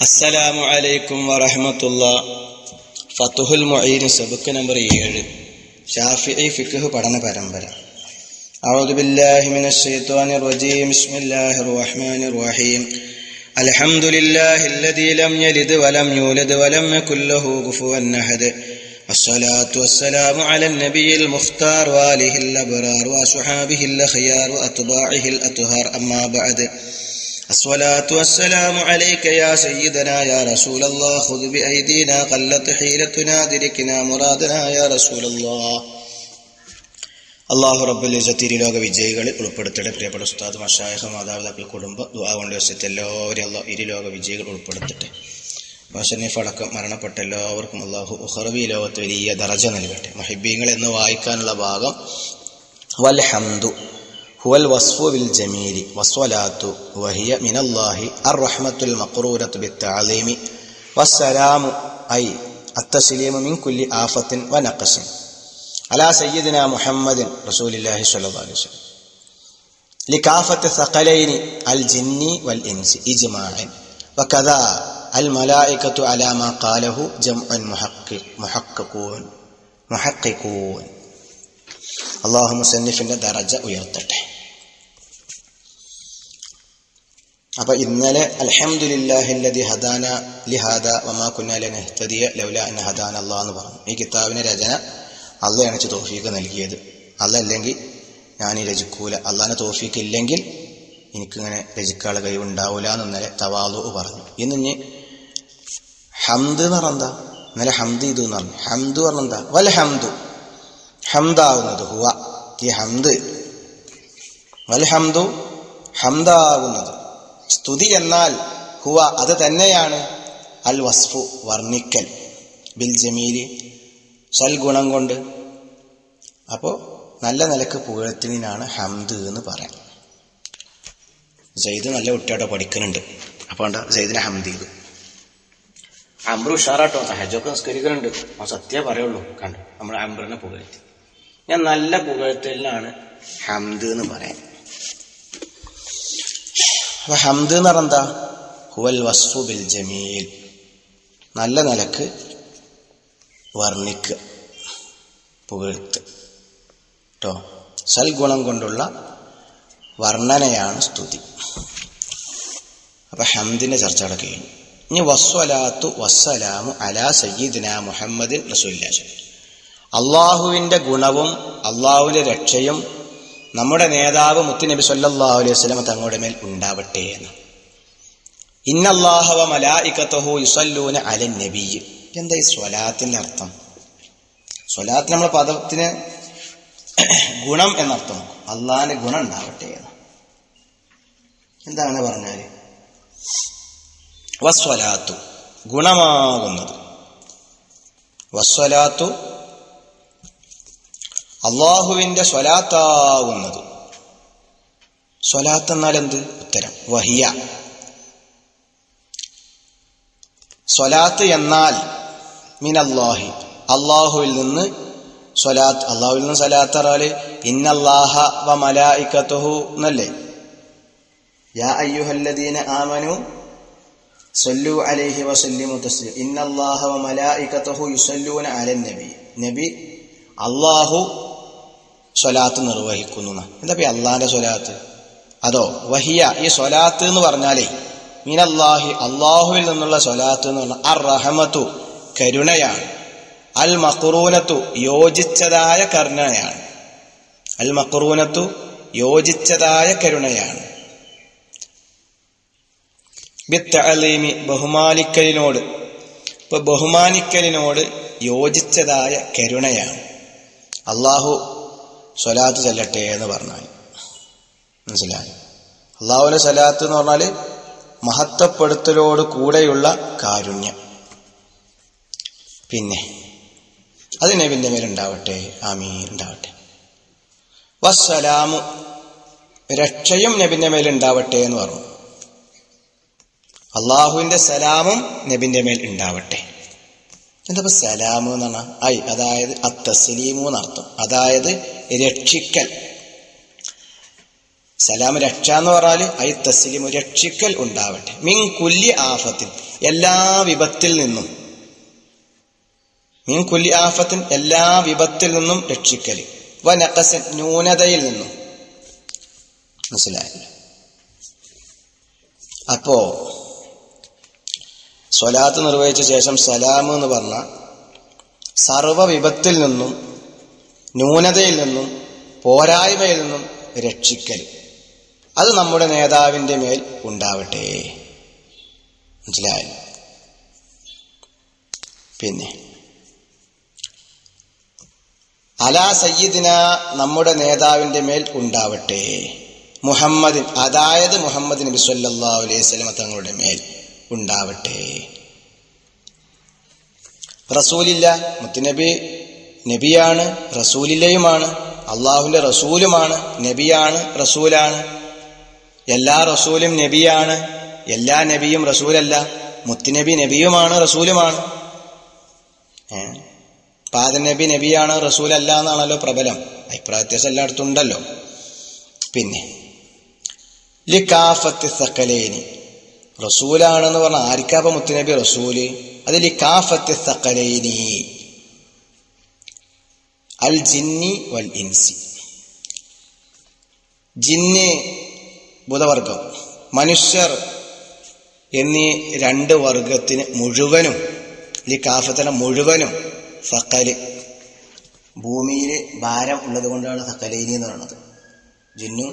അസ്സലാമു അലൈക്കും വറഹമത്തുള്ള ഫത്തുഹുൽ മൊയ്ൻ സബുക്ക് നമ്പർ ഏഴ് ഷാഫിഇ ഫിഖ് പഠന പരമ്പര أعوذ بالله من الشيطان الرجيم بسم الله الرحمن الرحيم الحمد لله الذي لم يلد ولم يولد ولم يكن له كفوا أحد الصلاة والسلام على النبي المختار وآله الأبرار وأصحابه الأخيار وأتباعه الأطهار أما بعد الصلاة والسلام عليك يا سيدنا يا رسول الله خذ بأيدينا قلت حيلتنا دركنا مرادنا يا رسول الله അള്ളാഹു റബ്ബുൽ ഇസത്ത് ലോക വിജയികളിൽ ഉൾപ്പെടുത്തട്ടെ പ്രിയപ്പെട്ട ഉസ്താദ് മഷായഹ മാതാപിതാക്കൾ കുടുംബ ദുആ കൊണ്ട് വസിത്ത് എല്ലാവരും അള്ളാഹ് ഇരുലോക വിജയികൾ ഉൾപ്പെടുത്തട്ടെ വാസനീഫ് അടക്കം മരണപ്പെട്ട എല്ലാവർക്കും അള്ളാഹു ഉഹറബി ലോകത്ത് വലിയ ദറജ നൽകട്ടെ മഹിബീങ്ങൾ എന്ന് വായിക്കാനുള്ള ഭാഗം വൽ ഹംദു ഹുവൽ വസ്ഫു ബിൽ ജമീലി വസ്വലാത്തു വഹിയ മിനല്ലാഹി അർ റഹ്മത്തുൽ മഖ്റൂനത്തു ബിത്തഅലീമി വസ്സലാമു ഐ അത്തസ്ലീമു മിൻ കുല്ലി ആഫത്തിൻ വനഖസിൻ على سيدنا محمد رسول الله صلى الله عليه وسلم لكافة الثقلين الجن والإنس إجماعا وكذا الملائكة على ما قاله جمع محقق محققون محققون اللهم സന്നിഫിന്റെ ദറജ ഉയർത്തട്ടെ അപ്പൊ ഇന്നലെ അലഹമുല്ലാഹിന്റെ ഹദാന വമാ അൻ എന്ന് പറഞ്ഞു. ഈ കിതാബിന് രചന അള്ളയാണ് തോഫീക്ക് നൽകിയത്. അല്ല അല്ലെങ്കിൽ ഞാൻ രചിക്കൂല. അള്ളാഹിനെ തോഫീക്ക് ഇല്ലെങ്കിൽ എനിക്കിങ്ങനെ രചിക്കാനുള്ള കഴിവുണ്ടാവൂല എന്ന് ഇന്നലെ തവാലു പറഞ്ഞു. ഇന്ന് ഇനി ഹംദ് എന്ന് പറഞ്ഞെന്താ ഇന്നലെ ഹംദ് ഇത് എന്ന് പറഞ്ഞു. ഹംദ് പറഞ്ഞെന്താ വല ഹംദു. ഹംദാവുന്നത് ഹുവ. ഈ ഹംദ്. വൽ ഹംദു ഹംദാവുന്നത് സ്തുതി എന്നാൽ ഹുവ അത് തന്നെയാണ്. അൽ വസ്ഫു വർണിക്കൽ. ബിൽ ജമീലി സൽഗുണം കൊണ്ട്. അപ്പോൾ നല്ല നിലയ്ക്ക് പുകഴ്ത്തിനാണ് ഹംദ് എന്ന് പറയാം. ജയ്ദ് നല്ല കുട്ടിയാട്ടോ പഠിക്കുന്നുണ്ട്. അപ്പോൾ ഉണ്ട് ജയ്ദിനെ ഹംദ് ചെയ്തു. അമ്പ്ര ഉഷാറാട്ടോ സഹജൊക്കെ നിസ്കരിക്കുന്നുണ്ട് ആ സത്യ പറയുള്ളൂ കണ്ടു? നമ്മൾ അമ്രനെ പുകഴ്ത്തി. ഞാൻ നല്ല പുകഴ്ത്തലിനാണ് ഹംദ് എന്ന് പറയാം. അപ്പൊ ഹംദ് എന്ന് പറഞ്ഞെന്താ ഹുവൽ വസ്ഫു ബിൽ ജമീൽ. നല്ല നിലയ്ക്ക് വർണിക്കുക പുകഴ്ത്ത്. കേട്ടോ സൽഗുണം കൊണ്ടുള്ള വർണനയാണ് സ്തുതി. അപ്പൊ ഹംദിന്റെ ചർച്ച അവിടെ കഴിഞ്ഞു. ഇനി വസ്വലാത്തു വസ്സലാമു അലാ സയ്യിദിന മുഹമ്മദിൻ റസൂല്ലാ അള്ളാഹുവിന്റെ ഗുണവും അള്ളാഹുവിന്റെ രക്ഷയും നമ്മുടെ നേതാവ് മുത്തുനബി സല്ലാഹു അലൈഹി വസല്ലം തങ്ങളുടെ മേൽ ഉണ്ടാവട്ടെ എന്ന്. ഇന്നല്ലാഹവ മലായിക്കത്തഹു യുസല്ലൂന അലൻ നബി. എന്താ ഈ സ്വലാത്തിന്റെ അർത്ഥം? സ്വലാത്ത് നമ്മളെ പദത്തിന് ഗുണം എന്നർത്ഥം. അള്ളാഹിന്റെ ഗുണം ഉണ്ടാവട്ടെ എന്ന്. എന്താണ് പറഞ്ഞാൽ? വസ്വലാത്തു. ഗുണമാകുന്നത്. വസ്വലാത്തു അള്ളാഹുവിന്റെ സ്വലാത്താവുന്നത്. സ്വലാത്ത് എന്നാൽ എന്ത്? ഉത്തരം. വഹിയ. സ്വലാത്ത് എന്നാൽ മിനല്ലാഹി. അള്ളാഹുവിൽ നിന്ന് സ്വലാത്ത് അള്ളാഹുവിൽ നിന്ന് സ്വലാത്ത് ഇന്നല്ലാഹ വ മലായിക്കത്തുഹു എന്നല്ലേ? യാ അയ്യുഹല്ലദീന ആമനു സല്ലു അലൈഹി വസല്ലിമു തസ്ലിം. ഇന്നല്ലാഹ വ മലായിക്കത്തുഹു യുസല്ലൂന അലൻ നബി. നബി അള്ളാഹു സ്വലാത്ത് നിർവഹിക്കുന്നു എന്താ പേ അള്ളാഹിന്റെ സ്വലാത്ത്? അതോ വഹിയ ഈ സ്വലാത്ത് എന്ന് പറഞ്ഞാലേ മീനല്ലാഹി അള്ളാഹുവിൽ നിന്നുള്ള സ്വലാത്ത് എന്ന് പറഞ്ഞാൽ അർ റഹമത്തു കരുണയാണ്. അൽ മക്റൂനത്തു യോജിച്ചതായ കരുണയാണ്. അൽ മക്റൂനത്തു യോജിച്ചതായ കരുണയാണ്. ബിത്തലീമി ബഹുമാനിക്കലിനോട് ഇപ്പൊ ബഹുമാനിക്കലിനോട് യോജിച്ചതായ കരുണയാണ്. അള്ളാഹു സ്വലാത്ത് ചെല്ലട്ടെ എന്ന് പറഞ്ഞാൽ. മനസ്സിലായി? അള്ളാഹുവിന്റെ സ്വലാത്ത് എന്ന് പറഞ്ഞാൽ മഹത്വപ്പെടുത്തലോട് കൂടെയുള്ള കാരുണ്യം. പിന്നെ അതിനെ പിന്നെ മേലുണ്ടാവട്ടെ. ആമീൻ. ഉണ്ടാവട്ടെ. വസ്സലാമു. രക്ഷയും നബിന്റെ മേലുണ്ടാവട്ടെ എന്ന് പറഞ്ഞു. അള്ളാഹുവിന്റെ സലാമും നബിന്റെ മേൽ ഉണ്ടാവട്ടെ. എന്താ സലാമു എന്നാണ്. ഐ അതായത് അത്തസ്ലീമു എന്നർത്ഥം. അതായത് രക്ഷിക്കൽ. സലാം രക്ഷ എന്ന് പറഞ്ഞാൽ ഐ തസ്ലീമു രക്ഷിക്കൽ ഉണ്ടാവട്ടെ. മിൻ കുല്ലി ആഫത്തിൽ എല്ലാ വിപത്തിൽ നിന്നും. മിൻ കുല്ലി ആഫത്തിൻ എല്ലാ വിപത്തിൽ നിന്നും രക്ഷിക്കൽ വ നഖസൻ ന്യൂനതയിൽ നിന്നും. മനസ്സിലായല്ലോ? അപ്പോ സ്വലാത്ത് നിർവഹിച്ച ശേഷം സലാം എന്ന് പറഞ്ഞ സർവ വിപത്തിൽ നിന്നും ന്യൂനതയിൽ നിന്നും പോരായ്മയിൽ നിന്നും രക്ഷിക്കൽ. അത് നമ്മുടെ നേതാവിന്റെ മേൽ ഉണ്ടാവട്ടെ. മനസ്സിലായി? പിന്നെ അലാ സയ്യിദിന നമ്മുടെ നേതാവിന്റെ മേൽ ഉണ്ടാവട്ടെ. മുഹമ്മദിൻ അതായത് മുഹമ്മദ് നബി സല്ലാ അലൈഹി വസല്ലമ തങ്ങളുടെ മേൽ. ഉണ്ടാവട്ടെ. റസൂലില്ല മുത്തുനബി നബിയാണ് റസൂലില്ലയുമാണ് അള്ളാഹുവിന്റെ റസൂലുമാണ് നബിയാണ് റസൂലാണ്. എല്ലാ റസൂലും നബിയാണ് എല്ലാ നബിയും റസൂലല്ല മുത്തുനബി നബിയുമാണ് റസൂലുമാണ്. പാതനബി നബിയാണ് റസൂലല്ല എന്നാണല്ലോ പ്രബലം. അഭിപ്രായ വ്യത്യാസം എല്ലായിടത്തും ഉണ്ടല്ലോ. പിന്നെ ലിക്കാഫത്ത് സക്കലേനി റസൂലാണെന്ന് പറഞ്ഞ ആരിക്കാപ്പ മുത്തുനബി റസൂൽ? അതിൽ കാഫത്തെ സക്കലൈനി അൽ ജിന്നി വൽ ഇൻസി. ജിന്ന് ബുധവർഗം. മനുഷ്യർ എന്നീ രണ്ട് വർഗത്തിന് മുഴുവനും ഈ കാഫത്തിന് മുഴുവനും സക്കൽ ഭൂമിയിൽ ഭാരം ഉള്ളത് കൊണ്ടാണ് സക്കലേനി എന്ന് പറയുന്നത് ജിന്നും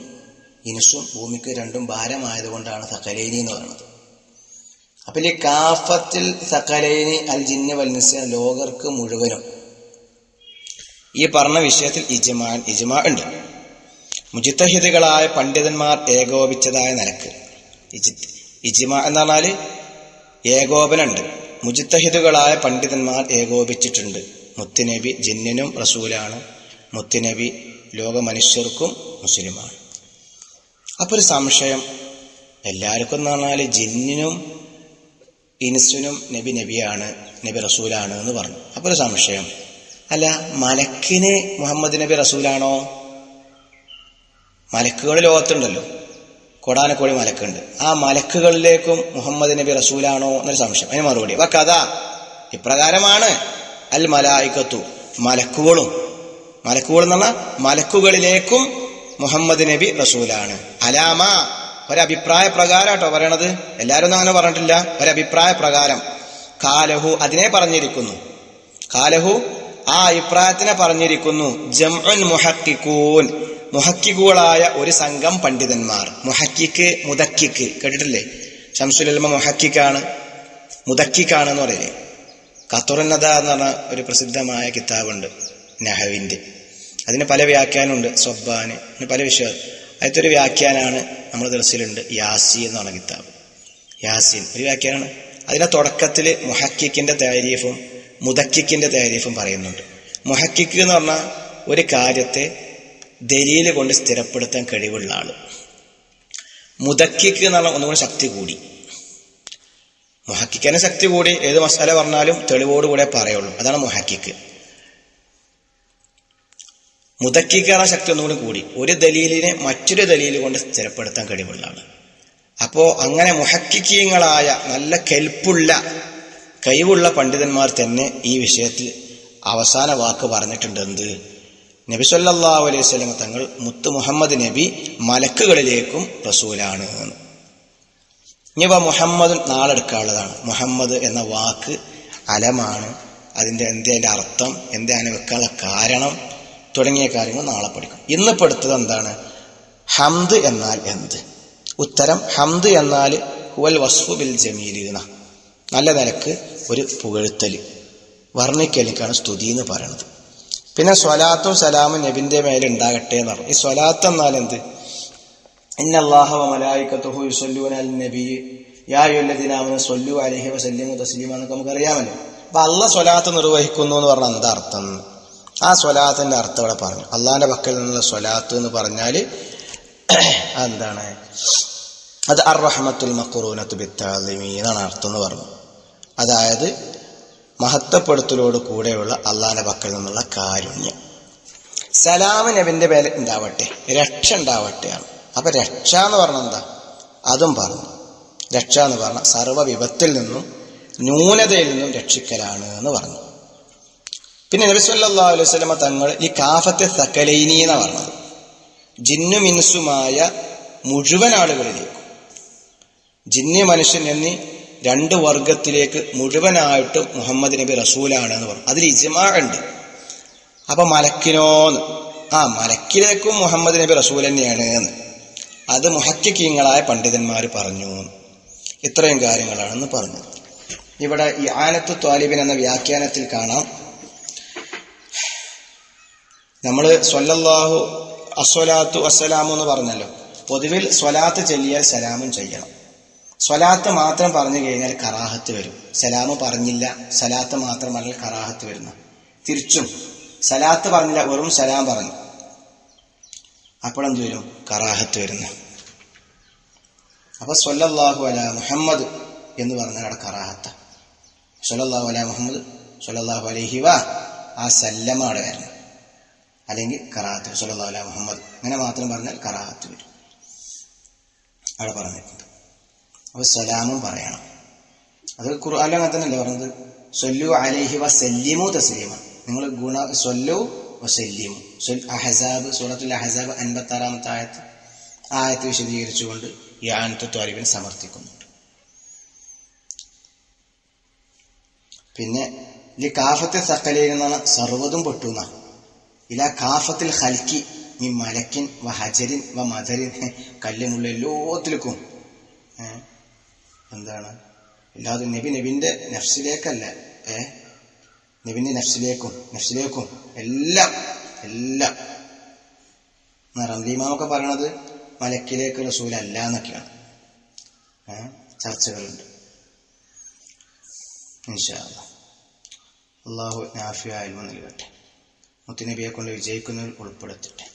ഇൻസും ഭൂമിക്ക് രണ്ടും ഭാരമായതുകൊണ്ടാണ് സക്കലേനി എന്ന് പറയുന്നത് അപ്പൊ ഈ കാഫത്തിൽ സക്കലൈനി അൽ ജിന്ന വൽനിസ ലോകർക്ക് മുഴുവനും ഈ പറഞ്ഞ വിഷയത്തിൽ ഇജ്മാൻ ഇജ്മാ ഉണ്ട്. മുജിത്തഹിദുകളായ പണ്ഡിതന്മാർ ഏകോപിച്ചതായ നിലയ്ക്ക്. ഇജ്- ഇജ്മാ എന്ന് പറഞ്ഞാൽ ഏകോപനുണ്ട് മുജിത്തഹിദുകളായ പണ്ഡിതന്മാർ ഏകോപിച്ചിട്ടുണ്ട് മുത്തുനബി ജിന്നിനും റസൂലാണ്. മുത്തുനബി ലോക മനുഷ്യർക്കും മുസ്ലിമാണ്. അപ്പൊ ഒരു സംശയം. എല്ലാവർക്കും എന്ന് പറഞ്ഞാൽ ജിന്നിനും ഇൻസുനും നബി നബിയാണ് നബി റസൂലാണ് എന്ന് പറഞ്ഞു. അപ്പൊ ഒരു സംശയം. അല്ല മലക്കിന് മുഹമ്മദ് നബി റസൂലാണോ? മലക്കുകൾ ലോകത്തുണ്ടല്ലോ. കോടാനക്കോടി മലക്കുണ്ട്. ആ മലക്കുകളിലേക്കും മുഹമ്മദ് നബി റസൂലാണോ എന്നൊരു സംശയം. അതിന് മറുപടി അപ്പൊ കഥ ഇപ്രകാരമാണ്. അൽ മലായിക്കത്തു മലക്കുകളും. മലക്കുകൾ എന്ന് പറഞ്ഞാൽ മലക്കുകളിലേക്കും മുഹമ്മദ് നബി റസൂലാണ്. അലാമ. ഒരഭിപ്രായ പ്രകാരം കേട്ടോ പറയണത്. എല്ലാവരും ഒന്നും അങ്ങനെ പറഞ്ഞിട്ടില്ല. ഒരഭിപ്രായ പ്രകാരം. കാലഹു അതിനെ പറഞ്ഞിരിക്കുന്നു. കാലഹു ആ അഭിപ്രായത്തിനെ പറഞ്ഞിരിക്കുന്നു. ജംഉൻ മുഹക്കിക്കൂൻ മുഹക്കിക്കുകളായ ഒരു സംഘം പണ്ഡിതന്മാർ. മുഹക്കിക്ക് മുതക്കിക്ക് കേട്ടിട്ടില്ലേ? ഷംസുലൽമ മുഹക്കിക്കാണ് മുതക്കിക്കാണ് എന്ന് പറയുന്നത് കത്തുറന്നത എന്ന് പറഞ്ഞ ഒരു പ്രസിദ്ധമായ കിതാബുണ്ട്. നഹവിന്റെ. അതിന് പല വ്യാഖ്യാനമുണ്ട്. അങ്ങനെ പല വിഷയം അതിലത്തെ ഒരു വ്യാഖ്യാനാണ് നമ്മുടെ ദർസിലുണ്ട് യാസി എന്ന് പറഞ്ഞ കിതാബ്. യാസീൻ. ഒരു വ്യാഖ്യാനാണ്. അതിന്റെ തുടക്കത്തിൽ മുഹക്കിക്കിന്റെ താരീഫും മുദക്കിക്കിന്റെ താരീഫും പറയുന്നുണ്ട്. മുഹക്കിക്ക് എന്ന് പറഞ്ഞാൽ ഒരു കാര്യത്തെ ദലീൽ കൊണ്ട് സ്ഥിരപ്പെടുത്താൻ കഴിവുള്ള ആൾ. മുതക്കിക്ക് എന്ന് പറഞ്ഞാൽ ഒന്നുകൂടി ശക്തി കൂടി. മുഹക്കിക്കാനും ശക്തി കൂടി. ഏത് മസാല പറഞ്ഞാലും തെളിവോടുകൂടെ പറയുള്ളൂ. അതാണ് മുഹക്കിക്ക്. മുതക്കിക്കാറ ശക്തി ഒന്നുകൂടി കൂടി. ഒരു ദലീലിനെ മറ്റൊരു ദലീൽ കൊണ്ട് സ്ഥിരപ്പെടുത്താൻ കഴിവുള്ളതാണ്. അപ്പോ അങ്ങനെ മുഹക്കിക്കീങ്ങളായ നല്ല കെൽപ്പുള്ള കഴിവുള്ള പണ്ഡിതന്മാർ തന്നെ ഈ വിഷയത്തിൽ അവസാന വാക്ക് പറഞ്ഞിട്ടുണ്ട് എന്ത് നബി സല്ലല്ലാഹു അലൈഹി സ്വലം തങ്ങൾ മുത്തു മുഹമ്മദ് നബി മലക്കുകളിലേക്കും റസൂലാണ്. എന്ന് ഇനിയിപ്പോ മുഹമ്മദ് നാളെടുക്കാനുള്ളതാണ്. മുഹമ്മദ് എന്ന വാക്ക് അലമാണ്. അതിന്റെ എന്തേ അർത്ഥം എന്തേ അതിനെ വെക്കാനുള്ള കാരണം തുടങ്ങിയ കാര്യങ്ങൾ നാളെ പഠിക്കും. ഇന്ന് പെടുത്തത് എന്താണ്? ഹംദ് എന്നാൽ എന്ത്? ഉത്തരം ഹംദ് എന്നാൽ ഹുവൽ വസ്ഫു ബിൽ ജമീലിന നല്ല നിലയ്ക്ക് ഒരു പുകഴ്ത്തൽ വർണിക്കലിക്കാണ് സ്തുതി എന്ന് പറയുന്നത് പിന്നെ സ്വലാത്തും സലാമും നബിന്റെ മേലെ ഉണ്ടാകട്ടെ എന്ന് പറഞ്ഞു. ഈ സ്വലാത്ത് എന്നാൽ എന്ത്? യുസല്ലൂന നബി. വസല്ലിമു നമുക്കറിയാമല്ലോ. അപ്പൊ അള്ള സ്വലാത്ത് നിർവഹിക്കുന്നു എന്ന് പറഞ്ഞാൽ എന്താ അർത്ഥം? ആ സ്വലാത്തിന്റെ അർത്ഥം ഇവിടെ പറഞ്ഞു. അള്ളാന്റെ പക്കൽ നിന്നുള്ള സ്വലാത്ത് എന്ന് പറഞ്ഞാൽ എന്താണ്? അത് അർ മക്കുറൂനത്ത് ബിത്താലിമി എന്നാണ് അർത്ഥം എന്ന് പറഞ്ഞു. അതായത് മഹത്വപ്പെടുത്തലോട് കൂടെയുള്ള അള്ളാന്റെ പക്കൽ നിന്നുള്ള കാരുണ്യം. സലാമ നബിന്റെ പേര് ഉണ്ടാവട്ടെ രക്ഷ ഉണ്ടാവട്ടെ ആണ്. അപ്പൊ രക്ഷ എന്ന് പറഞ്ഞ എന്താ? അതും പറഞ്ഞു. രക്ഷ എന്ന് പറഞ്ഞ സർവ വിപത്തിൽ നിന്നും ന്യൂനതയിൽ നിന്നും രക്ഷിക്കലാണ് എന്ന് പറഞ്ഞു. പിന്നെ നബി സല്ലാ അലൈഹി തങ്ങൾ ഈ കാഫത്തെ സക്കലൈനി എന്ന് പറഞ്ഞത്. ജിന്നും ഇൻസുമായ മുഴുവൻ ആളുകളിലേക്കും. ജിന്ന് മനുഷ്യൻ എന്നീ രണ്ട് വർഗത്തിലേക്ക് മുഴുവനായിട്ട് മുഹമ്മദ് നബി റസൂലാണ് എന്ന് പറഞ്ഞു. അതിൽ ഇജ്മാ ഉണ്ട്. അപ്പൊ മലക്കിനോന്ന്. ആ മലക്കിലേക്കും മുഹമ്മദ് നബി റസൂൽ തന്നെയാണ് എന്ന്. അത് മുഹക്കിക്കീങ്ങളായ പണ്ഡിതന്മാർ പറഞ്ഞു ഇത്രയും കാര്യങ്ങളാണെന്ന് പറഞ്ഞു. ഇവിടെ ഈ ആനത്ത് ത്വാലിബിൻ എന്ന വ്യാഖ്യാനത്തിൽ കാണാം. നമ്മൾ സ്വല്ലല്ലാഹു അസ്വലാത്തു അസ്സലാമു എന്ന് പറഞ്ഞല്ലോ. പൊതുവിൽ സ്വലാത്ത് ചൊല്ലിയാൽ സലാമും ചെയ്യണം. സ്വലാത്ത് മാത്രം പറഞ്ഞു കഴിഞ്ഞാൽ കറാഹത്ത് വരും. സലാമ് പറഞ്ഞില്ല സലാത്ത് മാത്രമല്ല കറാഹത്ത് വരുന്ന തിരിച്ചും സലാത്ത് പറഞ്ഞില്ല വെറും സലാം പറഞ്ഞു. അപ്പോഴെന്ത് വരും? കറാഹത്ത് വരുന്നു. അപ്പൊ സ്വല്ലല്ലാഹു അല മുഹമ്മദ് എന്ന് പറഞ്ഞാൽ അവിടെ കറാഹത്ത. സ്വല്ലല്ലാഹു അല മുഹമ്മദ് സ്വല്ലല്ലാഹു അലൈഹി വ ആ സല്ലമാണ് വരുന്നത് അല്ലെങ്കിൽ കറാത്ത് സ്വല്ലല്ലാഹു അല മുഹമ്മദ്. ഇങ്ങനെ മാത്രം പറഞ്ഞാൽ കറാത്ത് വരും. അവിടെ പറഞ്ഞിട്ടുണ്ട്. അപ്പൊ സലാമും പറയണം. അത് ഖുർആാലും അങ്ങനെ തന്നെയല്ലേ പറഞ്ഞത്? സൊല്ലു അലൈഹി വ സല്ലിമു തസ്ലീമ. നിങ്ങൾ ഗുണ സൊല്ലു വ സല്ലിമു സൊൽ അഹസാബ് സൂറത്തുൽ അഹസാബ് അൻപത്തി ആറാമത്തെ ആയത്ത് ആയത്ത് വിശദീകരിച്ചുകൊണ്ട് ഈ ആനത്ത് ത്വാലിബിനെ സമർത്ഥിക്കുന്നുണ്ട് പിന്നെ ഈ കാഫത്തെ സക്കലയിൽ നിന്നാണ് സർവതും പൊട്ടുന്ന ഇല കാഫത്തിൽ ഹൽക്കി ഈ മലക്കിൻ വ ഹജരിൻ വ മദരിൻ കല്ലുമുള്ള എല്ലാത്തിലേക്കും എന്താണ്? അല്ലാതെ നബി നബിന്റെ നഫ്സിലേക്കല്ല ഏ നബിന്റെ നഫ്സിലേക്കും നഫ്സിലേക്കും എല്ലാം എല്ലാം. റംലീമാമൊക്കെ പറയണത് മലക്കിലേക്ക് റസൂലല്ല എന്നൊക്കെയാണ്. ചർച്ചകളുണ്ട്. ഇൻഷാ. അള്ളാഹു നാഫിയ നൽകട്ടെ. മുത്തുനബിയെ കൊണ്ട് വിജയിക്കുന്നതിൽ ഉൾപ്പെടുത്തട്ടെ.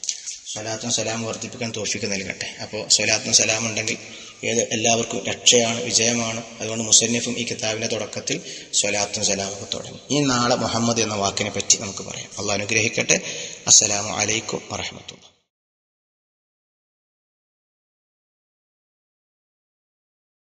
സ്വലാത്തും സലാം വർദ്ധിപ്പിക്കാൻ തോഫിക്ക് നൽകട്ടെ. അപ്പോൾ സ്വലാത്തും സലാം ഉണ്ടെങ്കിൽ ഏത് എല്ലാവർക്കും രക്ഷയാണ് വിജയമാണ്. അതുകൊണ്ട് മുസന്നിഫും ഈ കിതാബിന്റെ തുടക്കത്തിൽ സ്വലാത്തും സലാമൊക്കെ തുടങ്ങി. ഈ നാളെ മുഹമ്മദ് എന്ന വാക്കിനെ പറ്റി നമുക്ക് പറയാം. അള്ളാഹ് അനുഗ്രഹിക്കട്ടെ. അസ്സലാമു അലൈക്കും വറഹമത്തുള്ള